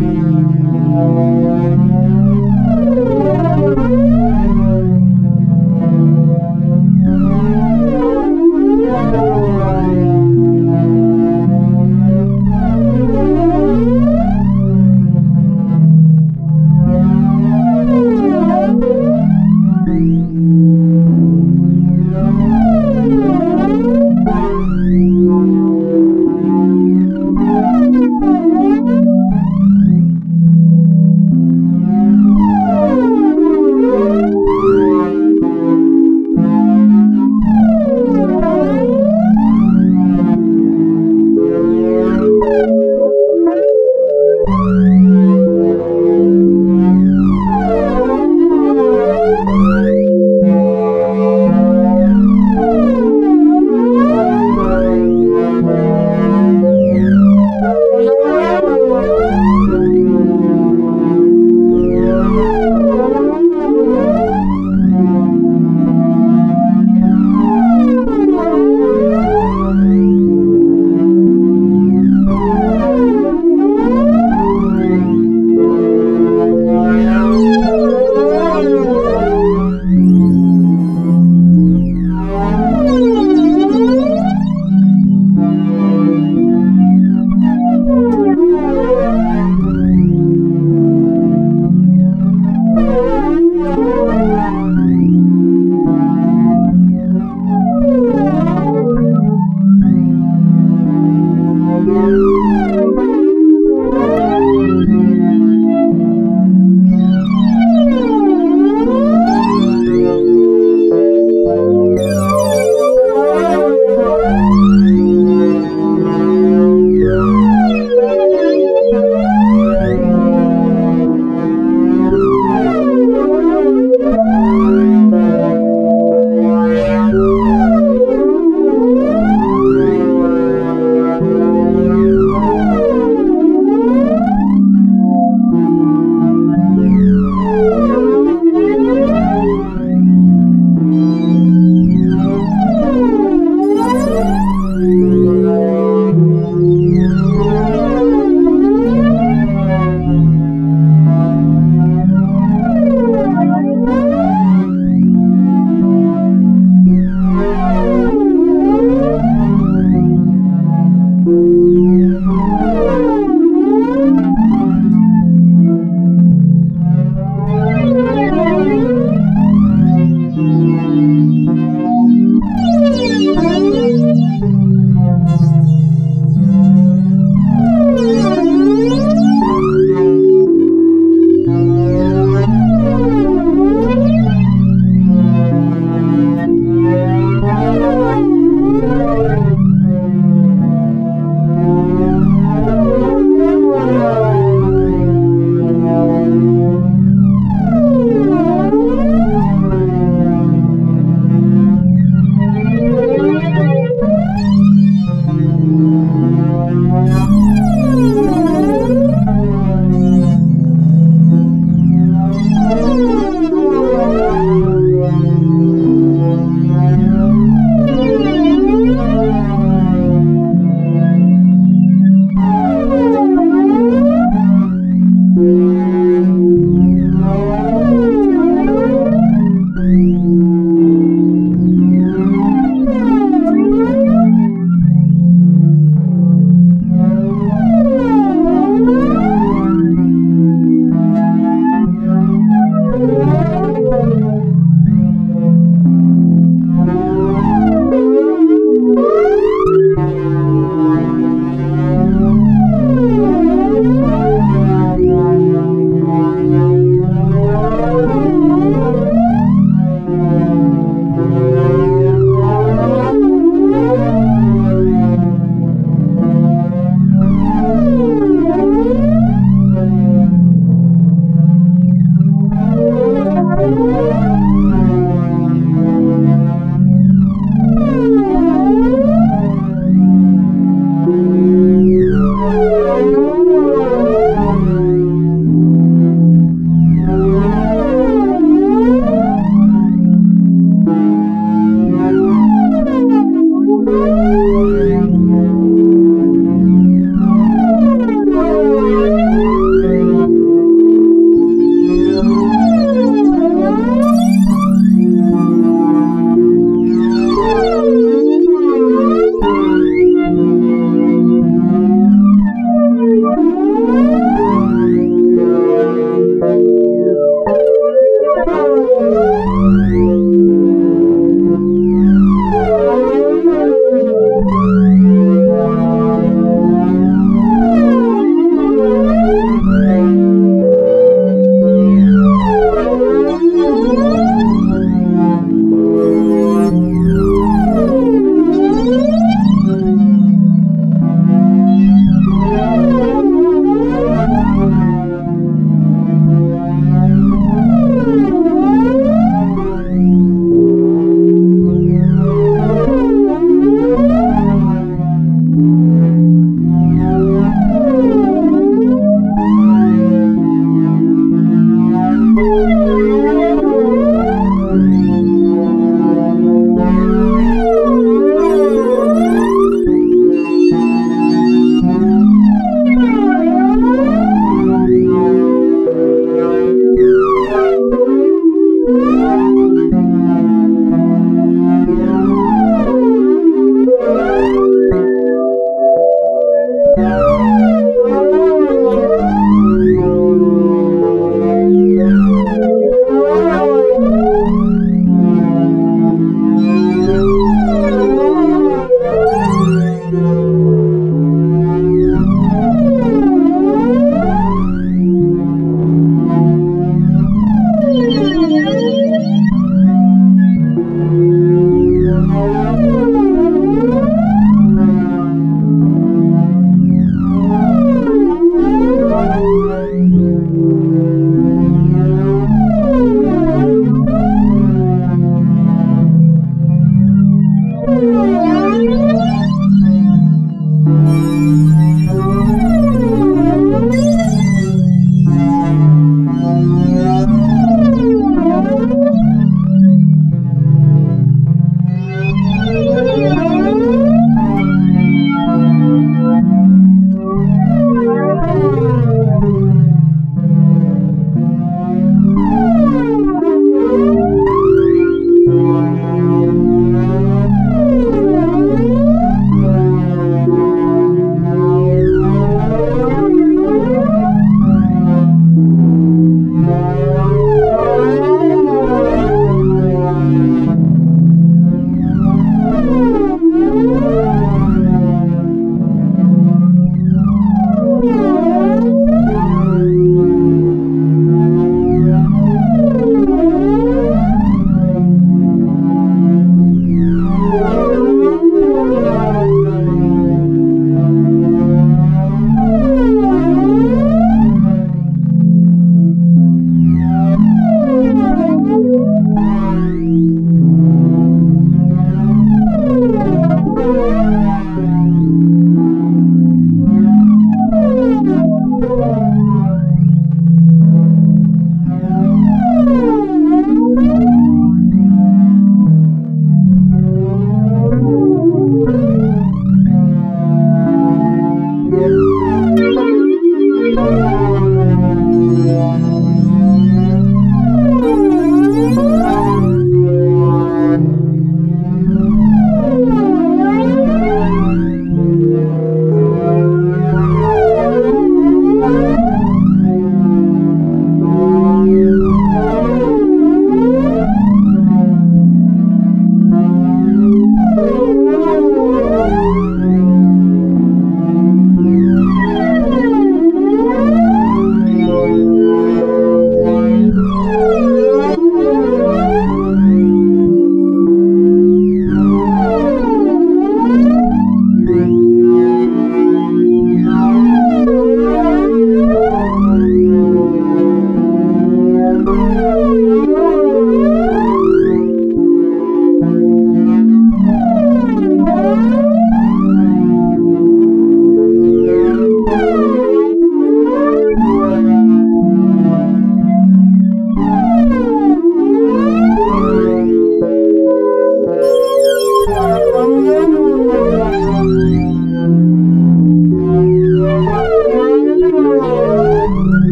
Thank you.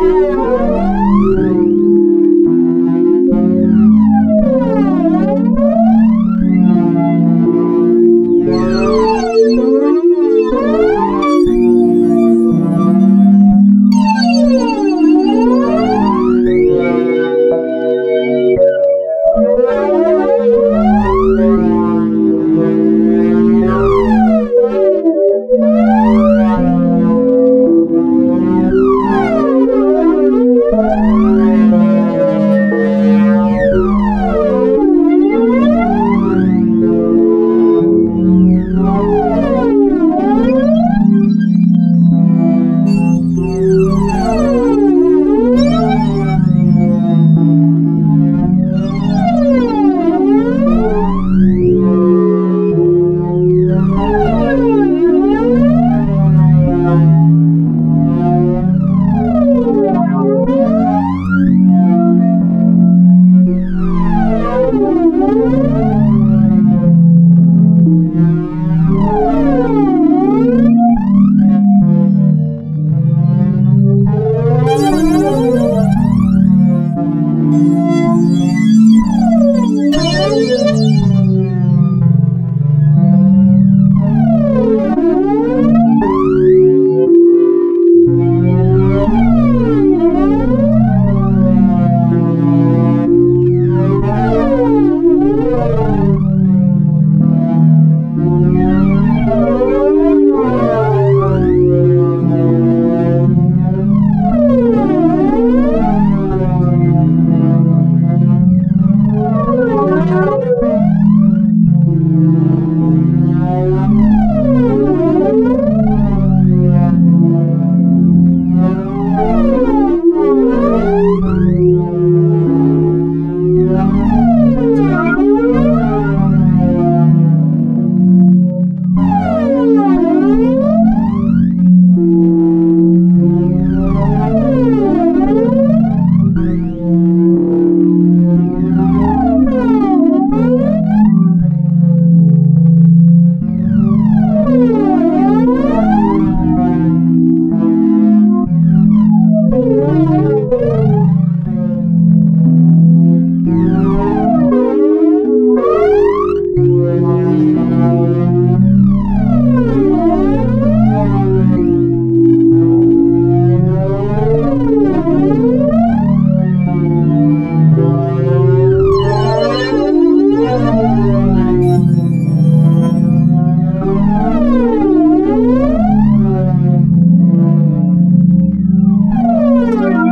Oh.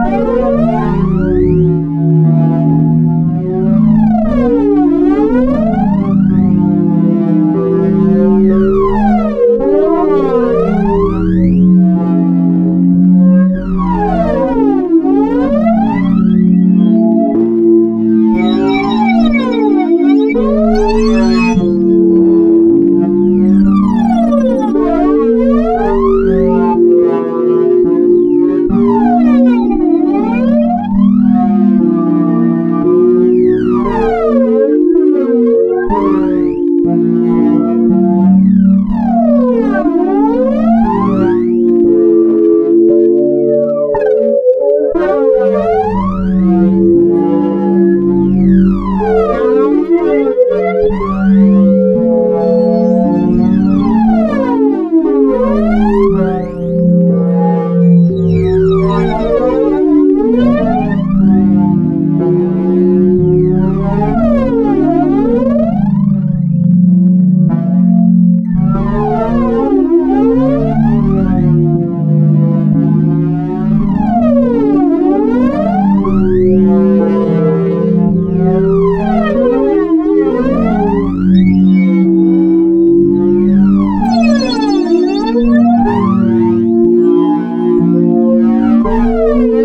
Música Música